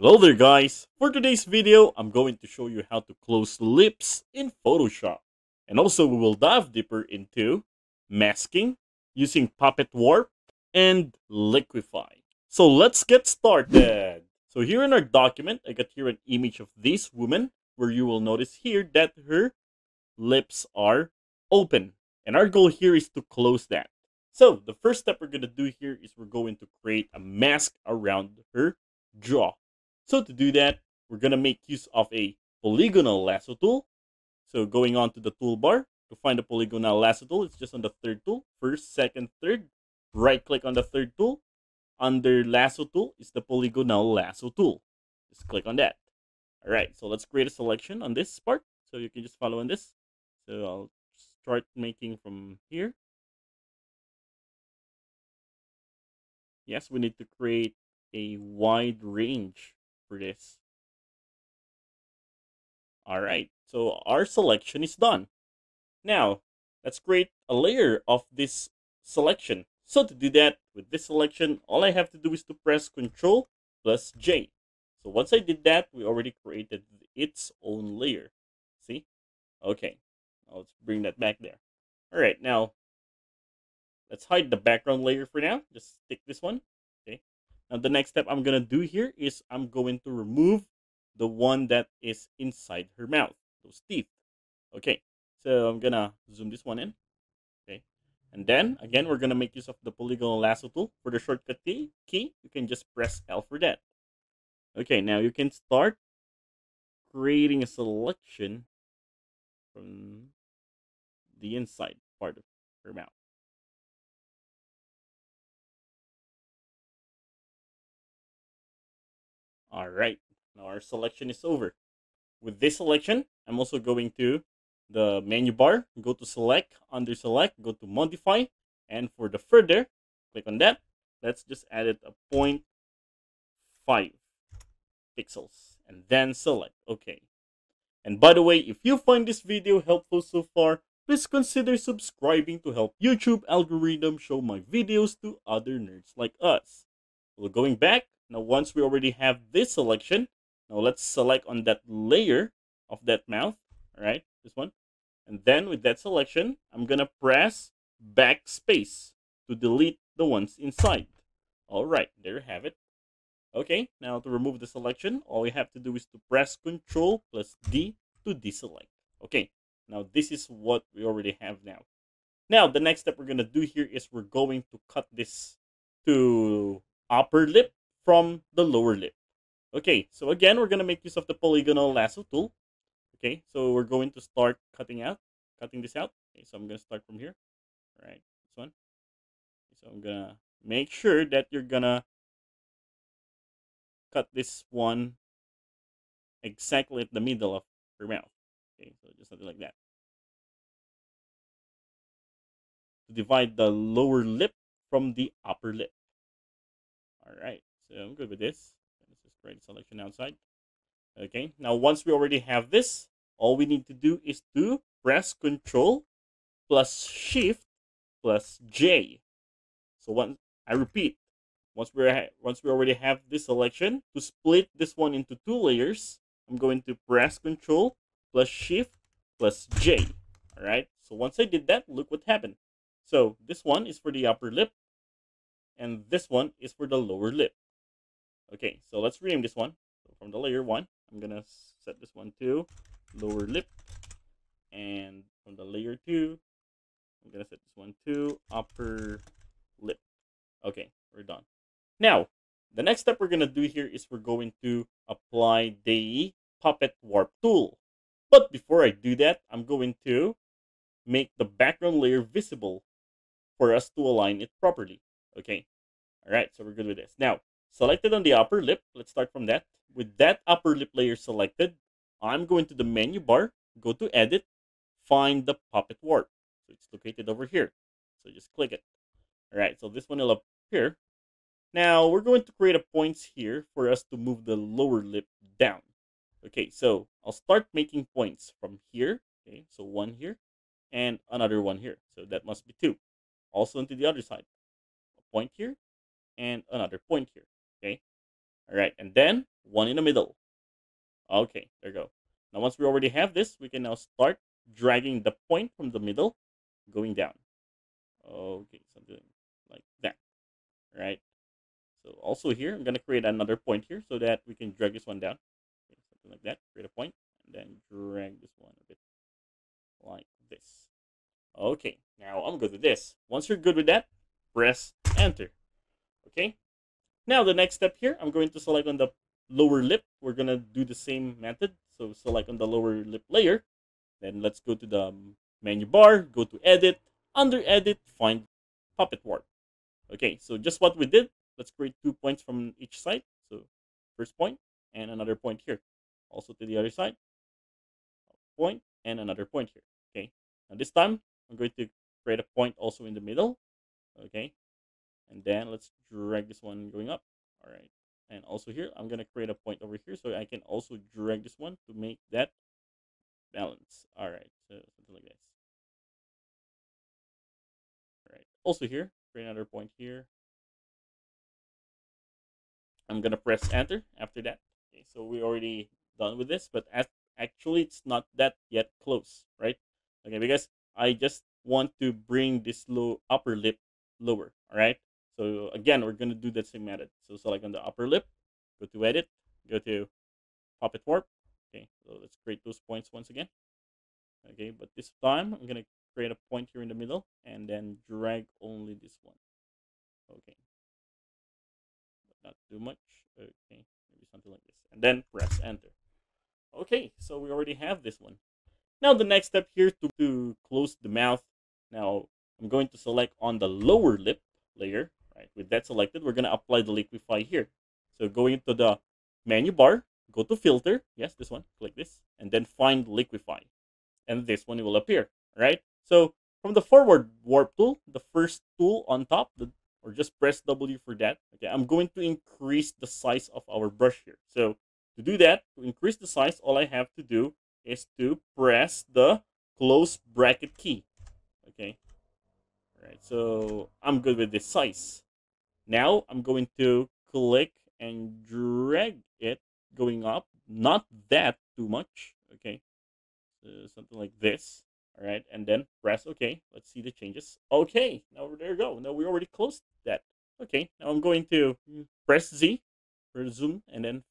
Hello there guys! For today's video, I'm going to show you how to close lips in Photoshop. And also we will dive deeper into masking, using Puppet Warp, and Liquify. So let's get started! So here in our document, I got here an image of this woman where you will notice here that her lips are open. And our goal here is to close that. So the first step we're going to do here is we're going to create a mask around her jaw. So to do that, we're going to make use of a polygonal lasso tool. So going on to the toolbar, to find the polygonal lasso tool, it's just on the third tool. First, second, third. Right click on the third tool. Under lasso tool is the polygonal lasso tool. Just click on that. All right, so let's create a selection on this part. So you can just follow on this. So I'll start making from here. Yes, we need to create a wide range for this. All right, so our selection is done. Now, let's create a layer of this selection. So to do that, with this selection, all I have to do is to press Ctrl plus J. So once I did that, we already created its own layer. See? Okay, now let's bring that back there. All right, now let's hide the background layer for now. Just stick this one. Now the next step I'm going to do here is I'm going to remove the one that is inside her mouth, those teeth. Okay, so I'm going to zoom this one in. Okay, and then again, we're going to make use of the polygonal lasso tool. For the shortcut key, key, you can just press L for that. Okay, now you can start creating a selection from the inside part of her mouth. All right, now our selection is over. With this selection, I'm also going to the menu bar, go to select, under select, go to modify, and for the feather, click on that. Let's just add it a 0.5 pixels and then select OK. And by the way, if you find this video helpful so far, please consider subscribing to help YouTube algorithm show my videos to other nerds like us. Well, going back, now, once we already have this selection, now let's select on that layer of that mouth, all right, this one. And then with that selection, I'm going to press backspace to delete the ones inside. All right, there you have it. Okay, now to remove the selection, all we have to do is to press Control plus D to deselect. Okay, now this is what we already have now. Now, the next step we're going to do here is we're going to cut this to upper lip from the lower lip. Okay, so again, we're going to make use of the polygonal lasso tool. Okay, so we're going to start cutting out, cutting this out. Okay, so I'm going to start from here. All right, this one. So I'm going to make sure that you're going to cut this one exactly at the middle of your mouth. Okay, so just something like that. To divide the lower lip from the upper lip. All right. So I'm good with this. Let's just create a selection outside. Okay, now once we already have this, all we need to do is to press Control plus Shift plus J. So once I repeat, once we once we already have this selection, to split this one into two layers, I'm going to press Control plus Shift plus J. All right. So once I did that, look what happened. So this one is for the upper lip, and this one is for the lower lip. Okay, so let's rename this one. So from the layer one, I'm gonna set this one to lower lip. And from the layer two, I'm gonna set this one to upper lip. Okay, we're done. Now, the next step we're gonna do here is we're going to apply the Puppet Warp tool. But before I do that, I'm going to make the background layer visible for us to align it properly. Okay. All right, so we're good with this. Now, Selected on the upper lip, let's start from that. With that upper lip layer selected, I'm going to the menu bar, go to edit, find the puppet warp. So it's located over here. So just click it. All right, so this one will appear. Now we're going to create a points here for us to move the lower lip down. Okay, so I'll start making points from here. Okay, so one here and another one here. So that must be two. Also into the other side. A point here and another point here. Okay. All right, and then one in the middle. Okay, there you go. Now, once we already have this, we can now start dragging the point from the middle going down. Okay, something like that. All right. So also here, I'm going to create another point here so that we can drag this one down. Okay, something like that. Create a point and then drag this one a bit like this. Okay, now I'm good with this. Once you're good with that, press enter. Okay. Now the next step here, I'm going to select on the lower lip. We're going to do the same method. So select on the lower lip layer. Then let's go to the menu bar, go to edit, under edit, find puppet warp. Okay, so just what we did, let's create two points from each side. So first point and another point here. Also to the other side, point and another point here. Okay, now this time I'm going to create a point also in the middle. Okay, and then let's drag this one going up. All right, and also here I'm gonna create a point over here so I can also drag this one to make that balance. All right, so something like this. All right, also here create another point here. I'm gonna press enter after that. Okay, so we're already done with this, but as actually it's not that yet close, right? Okay, because I just want to bring this low upper lip lower, all right? Again, we're gonna do the same method. So select on the upper lip, go to edit, go to puppet warp. Okay, so let's create those points once again. Okay, but this time I'm gonna create a point here in the middle and then drag only this one. Okay, but not too much. Okay, maybe something like this, and then press enter. Okay, so we already have this one. Now the next step here to, to close the mouth. Now I'm going to select on the lower lip layer. Right, with that selected, we're gonna apply the liquify here. So going into the menu bar, go to filter. Yes, this one. Click this, and then find liquify, and this one will appear. Right. So from the forward warp tool, the first tool on top, the, or just press W for that. Okay, I'm going to increase the size of our brush here. So to do that, to increase the size, all I have to do is to press the close bracket key. Okay. All right, so I'm good with this size. Now I'm going to click and drag it going up. Not that too much. Okay. So something like this. All right. And then press OK. Let's see the changes. Okay. Now there you go. Now we already closed that. Okay. Now I'm going to press Z for zoom and then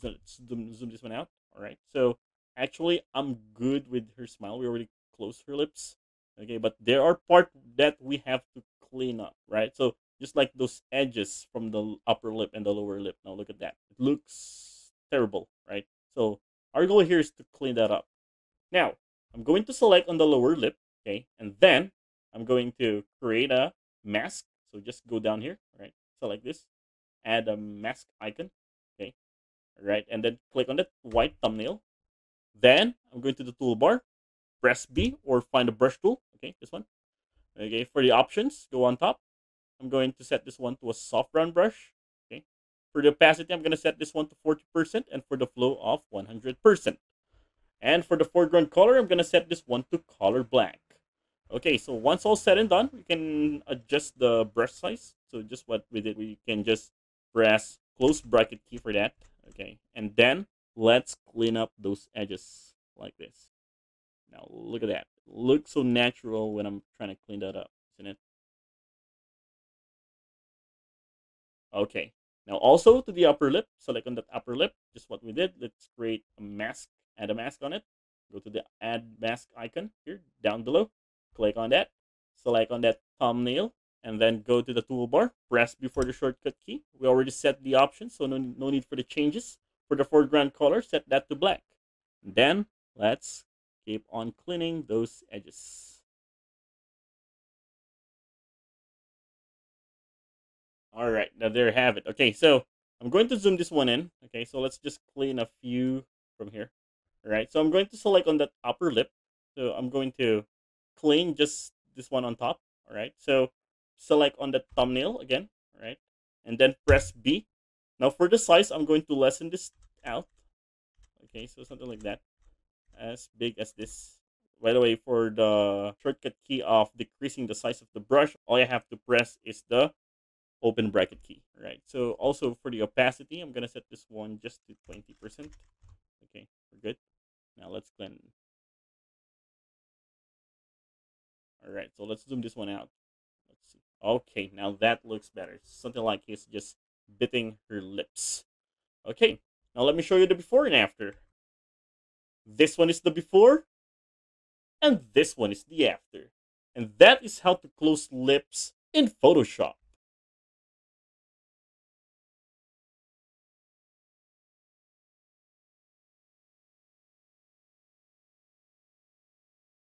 zoom, zoom this one out. All right. So actually, I'm good with her smile. We already closed her lips. Okay. But there are part that we have to clean up, right? So just like those edges from the upper lip and the lower lip. Now look at that. It looks terrible, right? So our goal here is to clean that up. Now, I'm going to select on the lower lip, okay? And then I'm going to create a mask. So just go down here, right? Select this, add a mask icon, okay, right? And then click on that white thumbnail. Then I'm going to the toolbar, press B or find a brush tool. Okay, this one. Okay, for the options, go on top. I'm going to set this one to a soft round brush. Okay, for the opacity, I'm going to set this one to 40% and for the flow of 100%. And for the foreground color, I'm going to set this one to color black. Okay, so once all said and done, we can adjust the brush size. So just what we did, we can just press close bracket key for that okay and then let's clean up those edges like this now look at that looks so natural when i'm trying to clean that up isn't it okay now also to the upper lip select on that upper lip just what we did let's create a mask add a mask on it go to the add mask icon here down below click on that select on that thumbnail and then go to the toolbar, press before the shortcut key. We already set the options, so no, no need for the changes. For the foreground color, set that to black. Then let's keep on cleaning those edges. All right, now there you have it. Okay, so I'm going to zoom this one in. Okay, so let's just clean a few from here. All right, so I'm going to select on that upper lip. So I'm going to clean just this one on top. All right, so select on the thumbnail again, right? And then press B. Now for the size, I'm going to lessen this out. Okay, so something like that. As big as this. By the way, for the shortcut key of decreasing the size of the brush, all I have to press is the open bracket key. Right. So also for the opacity, I'm gonna set this one just to 20%. Okay, we're good. Now let's clean. All right, so let's zoom this one out. Let's see. Okay, now that looks better. Something like he's just biting her lips. Okay, now let me show you the before and after. This one is the before, and this one is the after. And that is how to close lips in Photoshop.